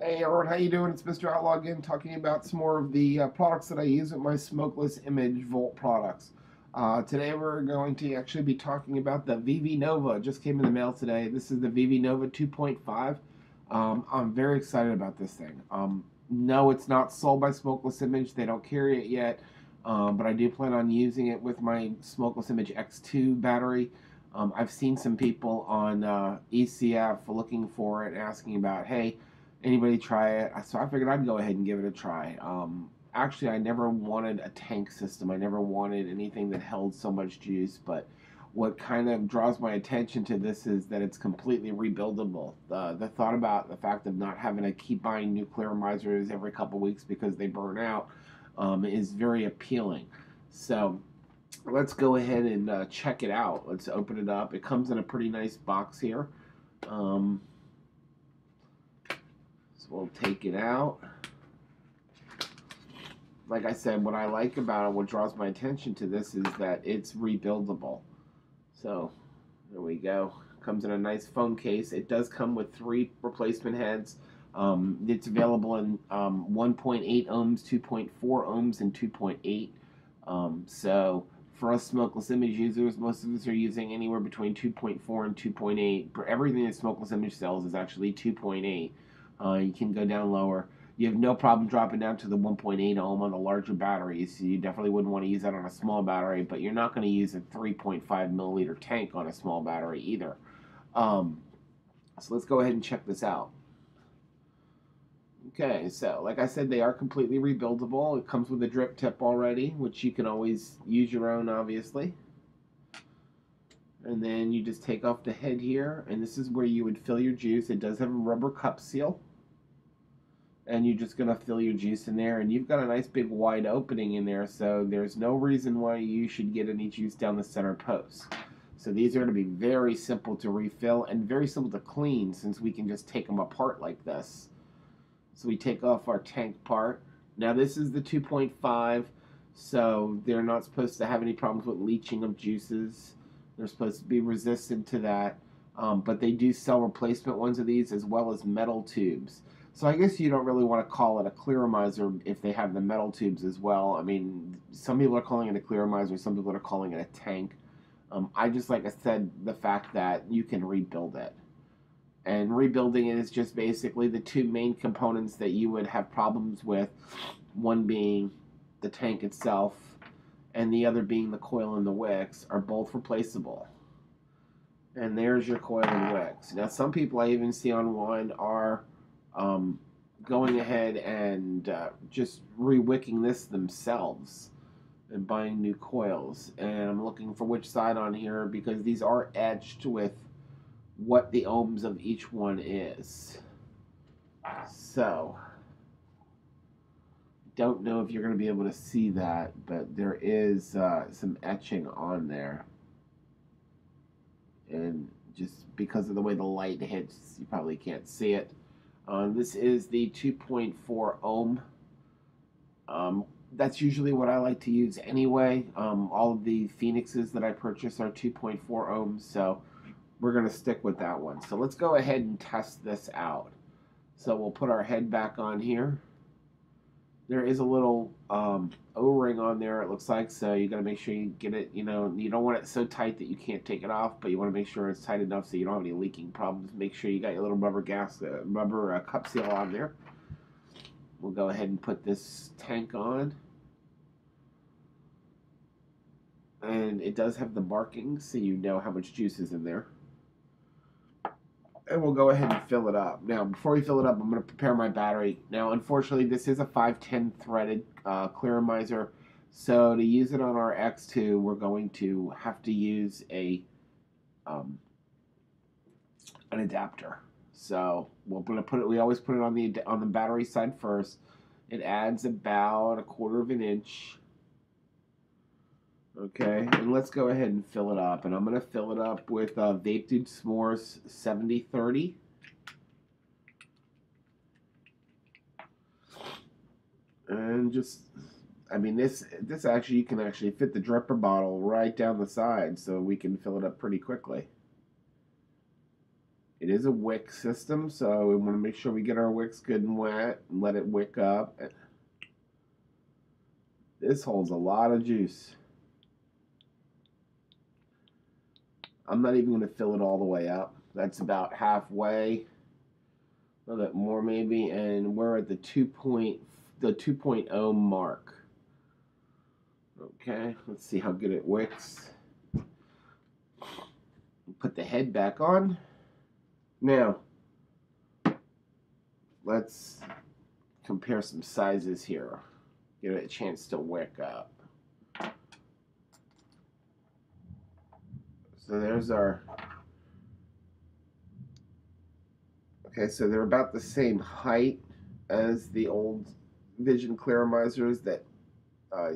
Hey everyone, how you doing? It's Mr. Outlaw again, talking about some more of the uh, products that I use at my smokeless image Volt products. Uh, today we're going to actually be talking about the Vivi Nova. It just came in the mail today. This is the Vivi Nova 2.5. Um, I'm very excited about this thing. Um, no, it's not sold by Smokeless Image. They don't carry it yet, um, but I do plan on using it with my Smokeless Image X2 battery. Um, I've seen some people on uh, ECF looking for it, asking about, hey, anybody try it. So I figured I'd go ahead and give it a try. Um, actually, I never wanted a tank system. I never wanted anything that held so much juice. But what kind of draws my attention to this is that it's completely rebuildable. The thought about the fact of not having to keep buying new Clearomizers every couple weeks because they burn out um, is very appealing. So let's go ahead and uh, check it out. Let's open it up. It comes in a pretty nice box here. Um, we'll take it out. Like I said, what I like about it, what draws my attention to this is that it's rebuildable. So, there we go. Comes in a nice foam case. It does come with three replacement heads. Um, it's available in um, 1.8 ohms, 2.4 ohms, and 2.8. Um, so, for us smokeless image users, most of us are using anywhere between 2.4 and 2.8. For everything that smokeless image sells is actually 2.8. Uh, you can go down lower. You have no problem dropping down to the 1.8 ohm on the larger batteries. You definitely wouldn't want to use that on a small battery, but you're not going to use a 3.5 milliliter tank on a small battery either. Um, so let's go ahead and check this out. Okay, so like I said, they are completely rebuildable. It comes with a drip tip already, which you can always use your own, obviously. And then you just take off the head here, and this is where you would fill your juice. It does have a rubber cup seal and you're just going to fill your juice in there and you've got a nice big wide opening in there so there's no reason why you should get any juice down the center post. So these are going to be very simple to refill and very simple to clean since we can just take them apart like this. So we take off our tank part. Now this is the 2.5 so they're not supposed to have any problems with leaching of juices. They're supposed to be resistant to that um, but they do sell replacement ones of these as well as metal tubes so I guess you don't really want to call it a clearomizer if they have the metal tubes as well. I mean, some people are calling it a clearomizer, some people are calling it a tank. Um, I just, like I said, the fact that you can rebuild it. And rebuilding it is just basically the two main components that you would have problems with. One being the tank itself, and the other being the coil and the wicks, are both replaceable. And there's your coil and wicks. Now, some people I even see online are um, going ahead and uh, just rewicking this themselves and buying new coils. And I'm looking for which side on here because these are etched with what the ohms of each one is. So, don't know if you're going to be able to see that, but there is uh, some etching on there. And just because of the way the light hits, you probably can't see it. Um, this is the 2.4 ohm. Um, that's usually what I like to use anyway. Um, all of the Phoenixes that I purchase are 2.4 ohms, so we're going to stick with that one. So let's go ahead and test this out. So we'll put our head back on here there is a little um, O-ring on there. It looks like so. You got to make sure you get it. You know, you don't want it so tight that you can't take it off, but you want to make sure it's tight enough so you don't have any leaking problems. Make sure you got your little rubber gas, uh, rubber uh, cup seal on there. We'll go ahead and put this tank on. And it does have the markings, so you know how much juice is in there and we'll go ahead and fill it up. Now, before we fill it up, I'm going to prepare my battery. Now, unfortunately, this is a 510 threaded uh, clearomizer, so to use it on our X2, we're going to have to use a um, an adapter. So we're going to put it. We always put it on the on the battery side first. It adds about a quarter of an inch Okay, and let's go ahead and fill it up. And I'm going to fill it up with uh, Vape Dude S'mores 7030. And just, I mean, this this actually, you can actually fit the dripper bottle right down the side so we can fill it up pretty quickly. It It is a wick system, so we want to make sure we get our wicks good and wet and let it wick up. This holds a lot of juice. I'm not even going to fill it all the way up. That's about halfway. A little bit more maybe, and we're at the 2. Point, the 2.0 mark. Okay, let's see how good it wicks. Put the head back on. Now, let's compare some sizes here. Give it a chance to wick up. So there's our, okay, so they're about the same height as the old Vision Clearomizers that uh,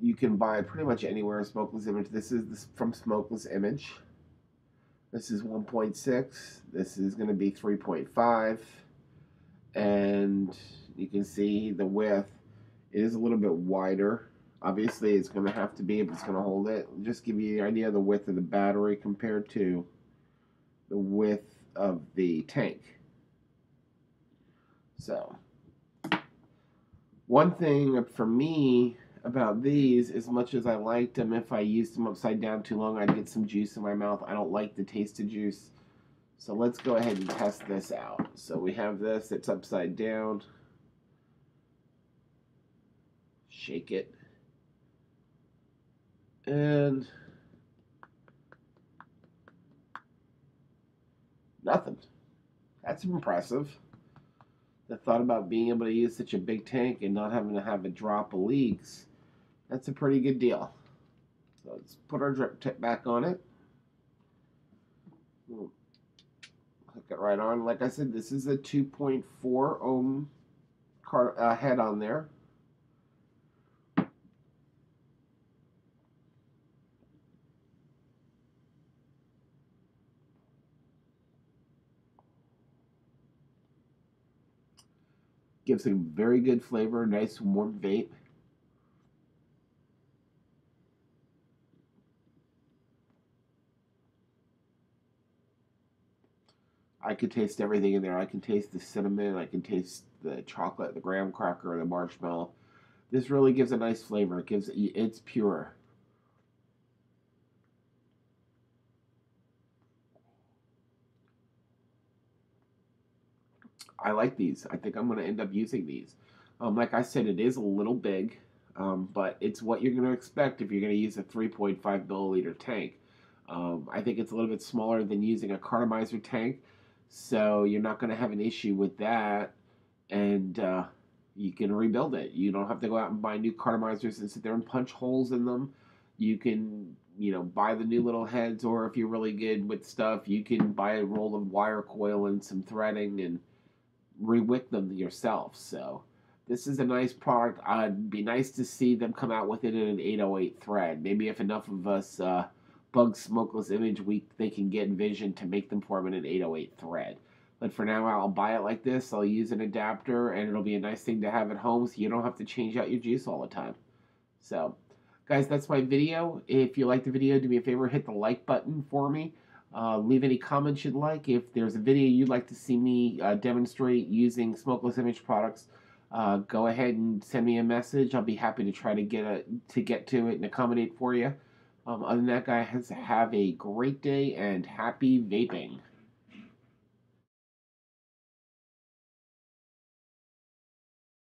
you can buy pretty much anywhere Smokeless Image. This is from Smokeless Image. This is 1.6. This is going to be 3.5. And you can see the width is a little bit wider. Obviously, it's going to have to be if it's going to hold it. Just give you the idea of the width of the battery compared to the width of the tank. So, one thing for me about these, as much as I liked them, if I used them upside down too long, I'd get some juice in my mouth. I don't like the taste of juice. So let's go ahead and test this out. So we have this, it's upside down. Shake it. And nothing. That's impressive. The thought about being able to use such a big tank and not having to have a drop of leaks that's a pretty good deal. So let's put our drip tip back on it. Hook it right on. Like I said, this is a 2.4 ohm car, uh, head on there. Gives a very good flavor, nice warm vape. I could taste everything in there. I can taste the cinnamon. I can taste the chocolate, the graham cracker, the marshmallow. This really gives a nice flavor. It gives it's pure. I like these. I think I'm going to end up using these. Um, like I said, it is a little big, um, but it's what you're going to expect if you're going to use a 3.5 milliliter tank. Um, I think it's a little bit smaller than using a cartomizer tank. So you're not going to have an issue with that, and uh, you can rebuild it. You don't have to go out and buy new cartomizers and sit there and punch holes in them. You can, you know, buy the new little heads, or if you're really good with stuff, you can buy a roll of wire coil and some threading and rewick them yourself. So this is a nice product. I'd be nice to see them come out with it in an 808 thread. Maybe if enough of us uh, bug smokeless image we they can get Vision to make them form in an 808 thread. But for now, I'll buy it like this. I'll use an adapter, and it'll be a nice thing to have at home so you don't have to change out your juice all the time. So, guys, that's my video. If you like the video, do me a favor, hit the like button for me. Uh, leave any comments you'd like. If there's a video you'd like to see me uh, demonstrate using smokeless image products, uh, go ahead and send me a message. I'll be happy to try to get a, to get to it and accommodate for you. Um, other than that, guys, have a great day and happy vaping.